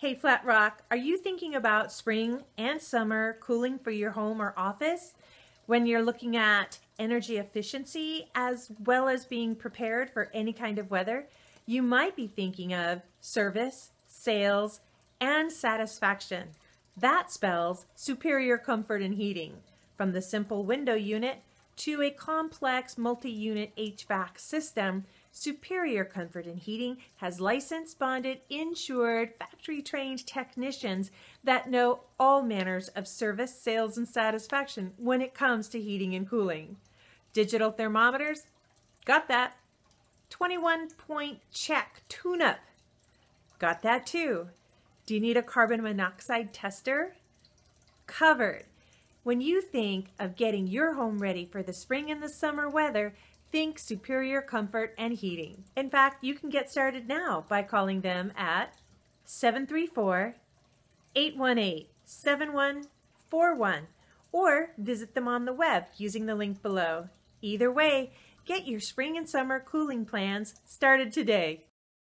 Hey Flat Rock, are you thinking about spring and summer cooling for your home or office? When you're looking at energy efficiency as well as being prepared for any kind of weather, you might be thinking of service, sales, and satisfaction. That spells superior comfort and heating. From the simple window unit to a complex multi-unit HVAC system, Superior Comfort and Heating has licensed, bonded, insured, factory-trained technicians that know all manners of service, sales, and satisfaction when it comes to heating and cooling. Digital thermometers? Got that. 21-point check tune-up? Got that too. Do you need a carbon monoxide tester? Covered. When you think of getting your home ready for the spring and the summer weather, think superior comfort and heating. In fact, you can get started now by calling them at 734 818 7141 or visit them on the web using the link below. Either way, get your spring and summer cooling plans started today.